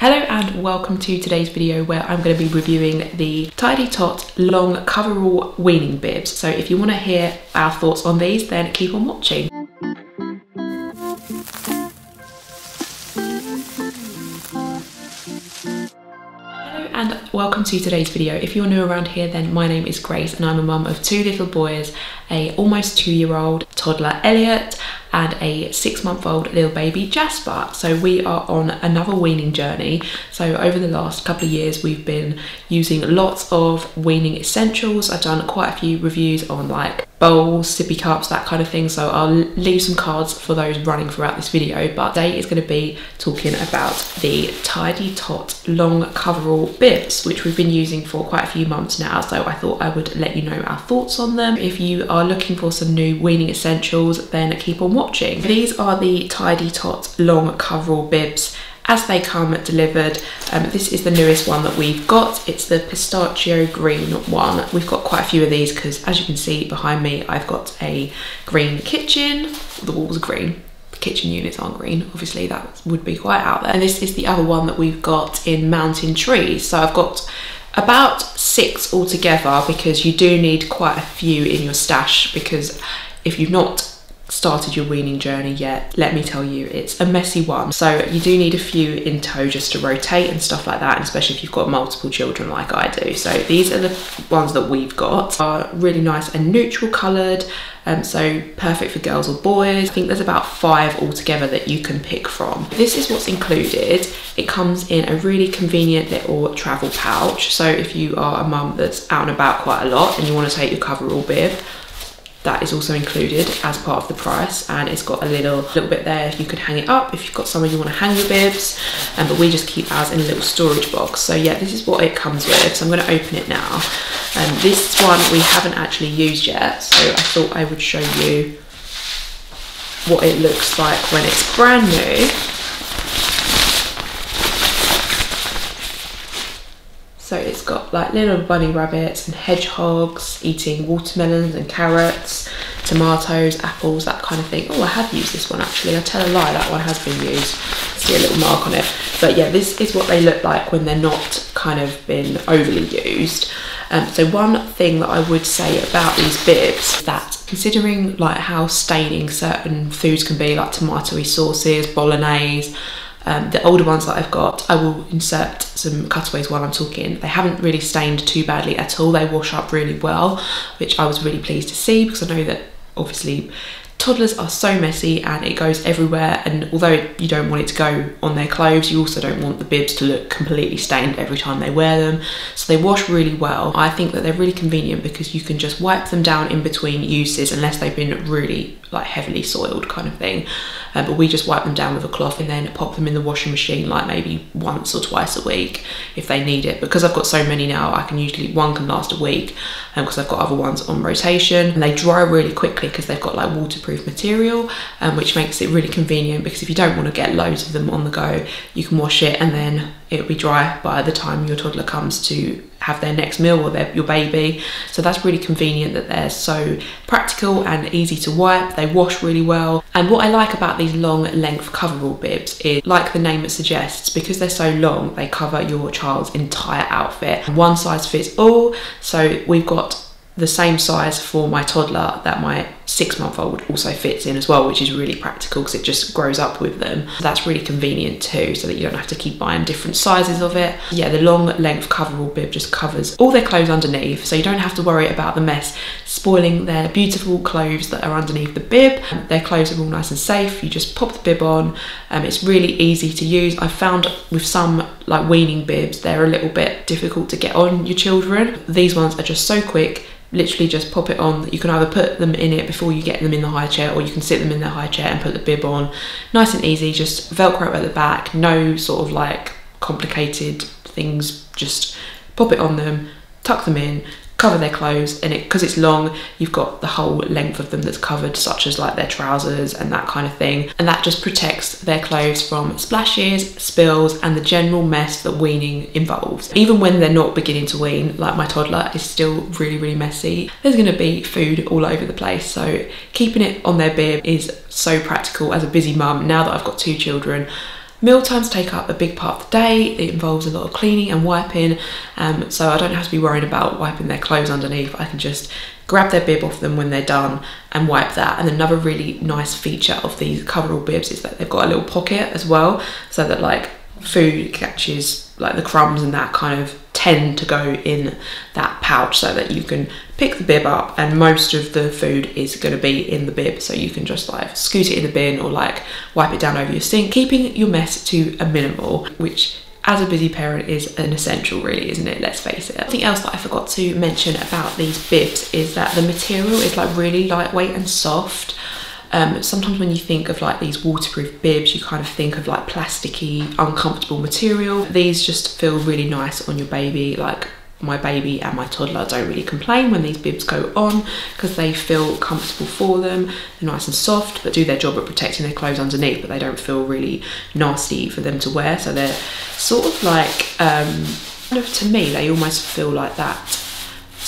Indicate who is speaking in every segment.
Speaker 1: Hello and welcome to today's video where I'm going to be reviewing the Tidy Tot long coverall weaning bibs. So if you want to hear our thoughts on these then keep on watching. Hello and welcome to today's video. If you're new around here then my name is Grace and I'm a mum of two little boys, a almost two year old toddler Elliot and a six month old little baby Jasper. So we are on another weaning journey. So over the last couple of years we've been using lots of weaning essentials. I've done quite a few reviews on like bowls, sippy cups, that kind of thing. So I'll leave some cards for those running throughout this video. But today is going to be talking about the Tidy Tot long coverall bibs, which we've been using for quite a few months now. So I thought I would let you know our thoughts on them. If you are looking for some new weaning essentials, then keep on watching. These are the Tidy Tot long coverall bibs as they come delivered. Um, this is the newest one that we've got. It's the pistachio green one. We've got quite a few of these because as you can see behind me, I've got a green kitchen. The walls are green. The kitchen units aren't green. Obviously that would be quite out there. And this is the other one that we've got in mountain trees. So I've got about six altogether because you do need quite a few in your stash because if you've not started your weaning journey yet, let me tell you, it's a messy one. So you do need a few in tow just to rotate and stuff like that, especially if you've got multiple children like I do. So these are the ones that we've got, are really nice and neutral coloured, um, so perfect for girls or boys. I think there's about five altogether that you can pick from. This is what's included. It comes in a really convenient little travel pouch. So if you are a mum that's out and about quite a lot and you want to take your coverall bib, that is also included as part of the price and it's got a little little bit there if you could hang it up if you've got somewhere you want to hang your bibs um, but we just keep ours in a little storage box. So yeah this is what it comes with. So I'm going to open it now. And um, this one we haven't actually used yet so I thought I would show you what it looks like when it's brand new So it's got like little bunny rabbits and hedgehogs eating watermelons and carrots, tomatoes, apples, that kind of thing. Oh, I have used this one actually. I tell a lie, that one has been used. See a little mark on it. But yeah, this is what they look like when they're not kind of been overly used. Um, so one thing that I would say about these bibs that considering like how staining certain foods can be like tomatoey sauces, bolognese, um, the older ones that I've got, I will insert some cutaways while I'm talking. They haven't really stained too badly at all. They wash up really well, which I was really pleased to see because I know that obviously toddlers are so messy and it goes everywhere and although you don't want it to go on their clothes you also don't want the bibs to look completely stained every time they wear them so they wash really well i think that they're really convenient because you can just wipe them down in between uses unless they've been really like heavily soiled kind of thing uh, but we just wipe them down with a cloth and then pop them in the washing machine like maybe once or twice a week if they need it. Because I've got so many now I can usually one can last a week and um, because I've got other ones on rotation. And they dry really quickly because they've got like waterproof material um, which makes it really convenient because if you don't want to get loads of them on the go you can wash it and then it'll be dry by the time your toddler comes to have their next meal or their, your baby. So that's really convenient that they're so practical and easy to wipe. They wash really well. And what I like about these long length coverall bibs is, like the name it suggests, because they're so long, they cover your child's entire outfit. One size fits all. So we've got the same size for my toddler that my six month old also fits in as well, which is really practical because it just grows up with them. That's really convenient too, so that you don't have to keep buying different sizes of it. Yeah, the long length coverall bib just covers all their clothes underneath, so you don't have to worry about the mess spoiling their beautiful clothes that are underneath the bib. Their clothes are all nice and safe. You just pop the bib on. Um, it's really easy to use. I've found with some like weaning bibs, they're a little bit difficult to get on your children. These ones are just so quick literally just pop it on. You can either put them in it before you get them in the high chair or you can sit them in the high chair and put the bib on. Nice and easy, just velcro at the back, no sort of like complicated things, just pop it on them, tuck them in, cover their clothes and it because it's long you've got the whole length of them that's covered such as like their trousers and that kind of thing. And that just protects their clothes from splashes spills and the general mess that weaning involves. Even when they're not beginning to wean like my toddler is still really really messy. There's going to be food all over the place so keeping it on their bib is so practical as a busy mum now that I've got two children Meal times take up a big part of the day. It involves a lot of cleaning and wiping, um, so I don't have to be worrying about wiping their clothes underneath. I can just grab their bib off them when they're done and wipe that. And another really nice feature of these coverall bibs is that they've got a little pocket as well, so that like food catches like the crumbs and that kind of tend to go in that pouch so that you can pick the bib up and most of the food is going to be in the bib. So you can just like scoot it in the bin or like wipe it down over your sink keeping your mess to a minimal which as a busy parent is an essential really isn't it? Let's face it. Something else that i forgot to mention about these bibs is that the material is like really lightweight and soft um, sometimes when you think of like these waterproof bibs, you kind of think of like plasticky, uncomfortable material. These just feel really nice on your baby. Like my baby and my toddler don't really complain when these bibs go on because they feel comfortable for them. They're nice and soft, but do their job at protecting their clothes underneath, but they don't feel really nasty for them to wear. So they're sort of like, um, kind of to me, they almost feel like that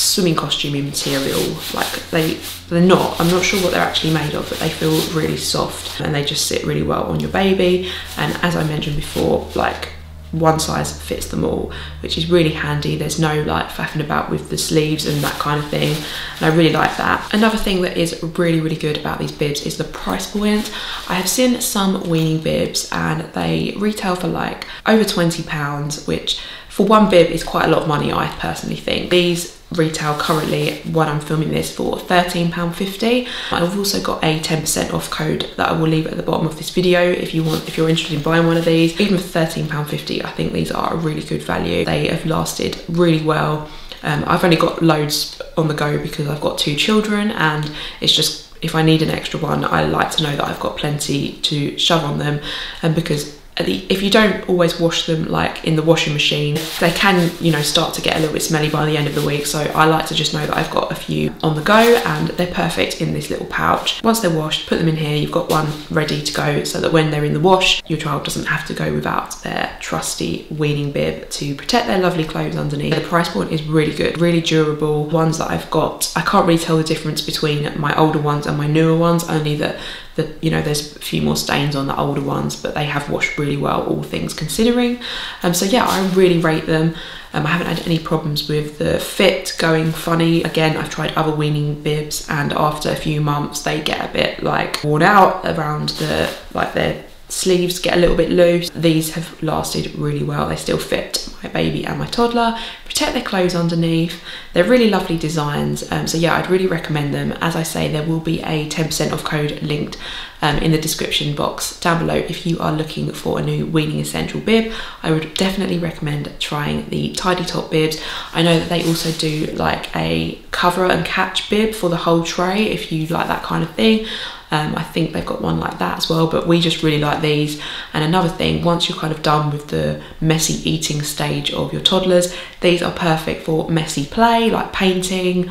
Speaker 1: swimming costumey material. Like they, they're not. I'm not sure what they're actually made of, but they feel really soft and they just sit really well on your baby. And as I mentioned before, like one size fits them all, which is really handy. There's no like faffing about with the sleeves and that kind of thing. And I really like that. Another thing that is really, really good about these bibs is the price point. I have seen some weaning bibs and they retail for like over 20 pounds, which for one bib is quite a lot of money, I personally think. These retail currently when I'm filming this for £13.50. I've also got a 10% off code that I will leave at the bottom of this video if you want if you're interested in buying one of these. Even for £13.50 I think these are a really good value. They have lasted really well. Um, I've only got loads on the go because I've got two children and it's just if I need an extra one I like to know that I've got plenty to shove on them and because if you don't always wash them like in the washing machine they can you know start to get a little bit smelly by the end of the week. So I like to just know that I've got a few on the go and they're perfect in this little pouch. Once they're washed put them in here. You've got one ready to go so that when they're in the wash your child doesn't have to go without their trusty weaning bib to protect their lovely clothes underneath. The price point is really good really durable. Ones that I've got I can't really tell the difference between my older ones and my newer ones only that that you know there's a few more stains on the older ones but they have washed really well all things considering. Um, so yeah I really rate them. Um, I haven't had any problems with the fit going funny. Again I've tried other weaning bibs and after a few months they get a bit like worn out around the like their sleeves get a little bit loose. These have lasted really well. They still fit my baby and my toddler, protect their clothes underneath. They're really lovely designs. Um, so yeah, I'd really recommend them. As I say, there will be a 10% off code linked um, in the description box down below if you are looking for a new weaning essential bib. I would definitely recommend trying the Tidy Tot bibs. I know that they also do like a cover and catch bib for the whole tray if you like that kind of thing. Um, I think they've got one like that as well, but we just really like these. And another thing, once you're kind of done with the messy eating stage of your toddlers, these are perfect for messy play, like painting,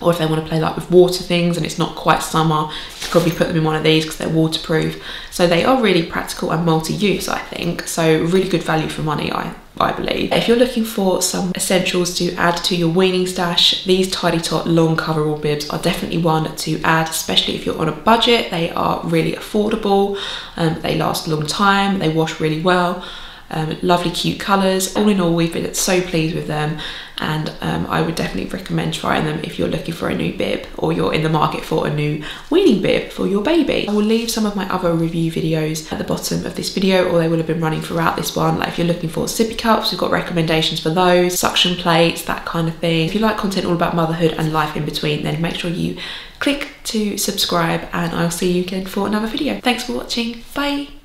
Speaker 1: or if they want to play like with water things and it's not quite summer you could probably put them in one of these because they're waterproof so they are really practical and multi-use I think so really good value for money I I believe. If you're looking for some essentials to add to your weaning stash, these Tidy Tot long coverall bibs are definitely one to add, especially if you're on a budget. They are really affordable, um, they last a long time, they wash really well um, lovely cute colours. All in all, we've been so pleased with them and um, I would definitely recommend trying them if you're looking for a new bib or you're in the market for a new weaning bib for your baby. I will leave some of my other review videos at the bottom of this video or they will have been running throughout this one. Like if you're looking for sippy cups, we've got recommendations for those, suction plates, that kind of thing. If you like content all about motherhood and life in between, then make sure you click to subscribe and I'll see you again for another video. Thanks for watching. Bye.